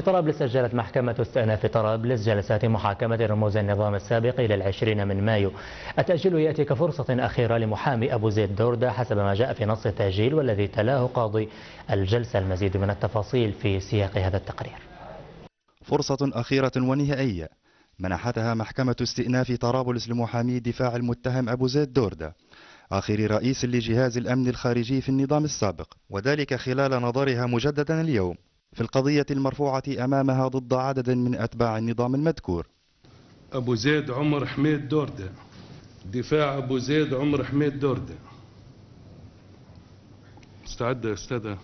طرابلس سجلت محكمة استئناف طرابلس جلسات محاكمة رموز النظام السابق إلى العشرين من مايو. التأجيل يأتي كفرصة أخيرة لمحامي أبو زيد دوردة حسب ما جاء في نص التأجيل والذي تلاه قاضي الجلسة. المزيد من التفاصيل في سياق هذا التقرير. فرصة أخيرة ونهائية. منحتها محكمة استئناف طرابلس لمحامي دفاع المتهم أبو زيد دوردة آخر رئيس لجهاز الأمن الخارجي في النظام السابق وذلك خلال نظرها مجددا اليوم. في القضية المرفوعة أمامها ضد عدد من أتباع النظام المذكور. أبو زيد عمر حميد دوردة. دفاع أبو زيد عمر حميد دوردة. استعد يا أستاذ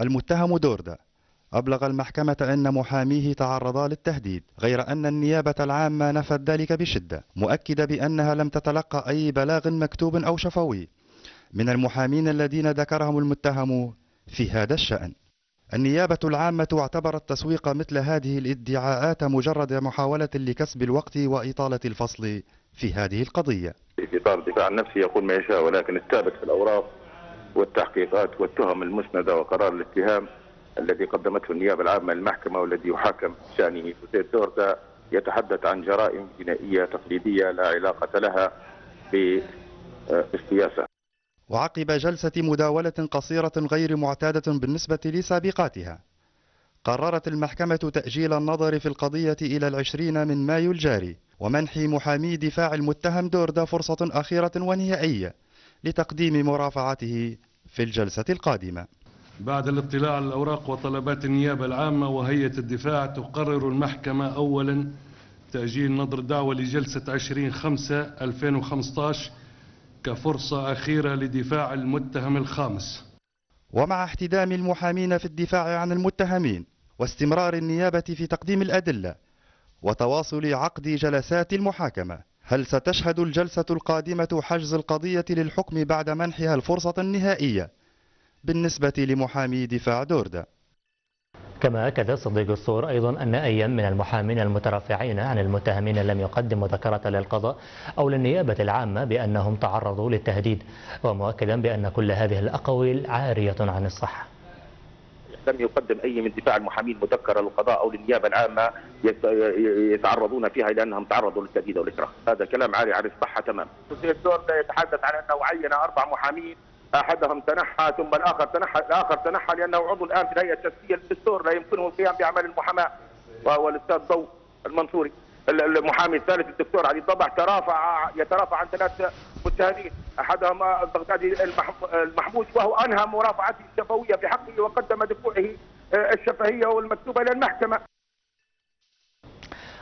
المتهم دوردة. أبلغ المحكمة أن محاميه تعرضا للتهديد غير أن النيابة العامة نفت ذلك بشدة مؤكدة بأنها لم تتلقى أي بلاغ مكتوب أو شفوي. من المحامين الذين ذكرهم المتهم في هذا الشأن. النيابة العامة اعتبرت تسويق مثل هذه الادعاءات مجرد محاولة لكسب الوقت وإطالة الفصل في هذه القضية. في إطار الدفاع النفسي يقول ما يشاء ولكن الثابت في الأوراق والتحقيقات والتهم المسندة وقرار الاتهام الذي قدمته النيابة العامة للمحكمة والذي يحاكم شأنه حسين دوردا يتحدث عن جرائم جنائية تقليدية لا علاقة لها بالسياسة. وعقب جلسة مداولة قصيرة غير معتادة بالنسبة لسابقاتها قررت المحكمة تأجيل النظر في القضية إلى العشرين من مايو الجاري ومنح محامي دفاع المتهم دوردا فرصة أخيرة ونهائية لتقديم مرافعته في الجلسة القادمة. بعد الاطلاع على الأوراق وطلبات النيابة العامة وهيئة الدفاع تقرر المحكمة أولا تأجيل نظر الدعوة لجلسة 20 5 2015 كفرصة أخيرة لدفاع المتهم الخامس. ومع احتدام المحامين في الدفاع عن المتهمين واستمرار النيابة في تقديم الأدلة وتواصل عقد جلسات المحاكمة هل ستشهد الجلسة القادمة حجز القضية للحكم بعد منحها الفرصة النهائية؟ بالنسبة لمحامي دفاع دوردة كما أكد صديق الصور أيضا أن أي من المحامين المترافعين عن المتهمين لم يقدم مذكرة للقضاء أو للنيابة العامة بأنهم تعرضوا للتهديد ومؤكدا بأن كل هذه الأقاويل عارية عن الصحة لم يقدم أي من دفاع المحامين مذكرة للقضاء أو للنيابة العامة يتعرضون فيها إلى أنهم تعرضوا للتهديد والاكراه، هذا كلام عاري عن الصحة تماما. الدور يتحدث عن أنه عين أربع محامين أحدهم تنحى ثم الآخر تنحى الآخر تنحى لأنه عضو الآن في الهيئة التاسيسيه للدستور لا يمكنه القيام بأعمال المحاماة. وهو الأستاذ ضو المنصوري المحامي الثالث الدكتور علي الضبع ترافع يترافع عن ثلاث متهمين أحدهم البغدادي المحمودي وهو أنهى مرافعته الشفوية بحقه وقدم دفوعه الشفهية والمكتوبه إلى المحكمة.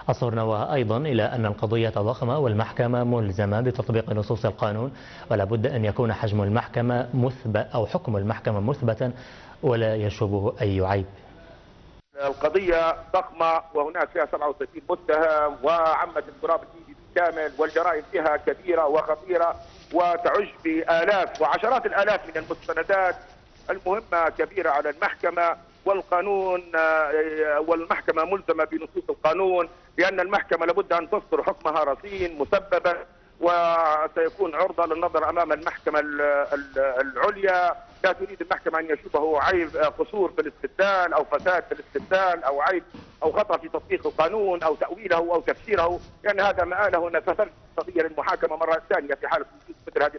أصرنا أيضا إلى أن القضية ضخمة والمحكمة ملزمة بتطبيق نصوص القانون ولا بد أن يكون حجم المحكمة مثبت أو حكم المحكمة مثبتا ولا يشوبه أي عيب. القضية ضخمة وهناك فيها 67 متهم وعمت التراب الديني بالكامل والجرائم فيها كبيرة وخطيرة وتعج بآلاف وعشرات الآلاف من المستندات. المهمة كبيرة على المحكمة والقانون والمحكمة ملزمة بنصوص القانون لأن المحكمة لابد أن تصدر حكمها رصين مسببا وسيكون عرضة للنظر أمام المحكمة العليا. لا تريد المحكمة أن يشوبه عيب قصور في الاستدلال أو فساد في الاستدلال أو عيب أو خطأ في تطبيق القانون أو تأويله أو تفسيره. لأن هذا مآله أن سترجع القضية للمحاكمة مرة ثانية في حالة مثل هذه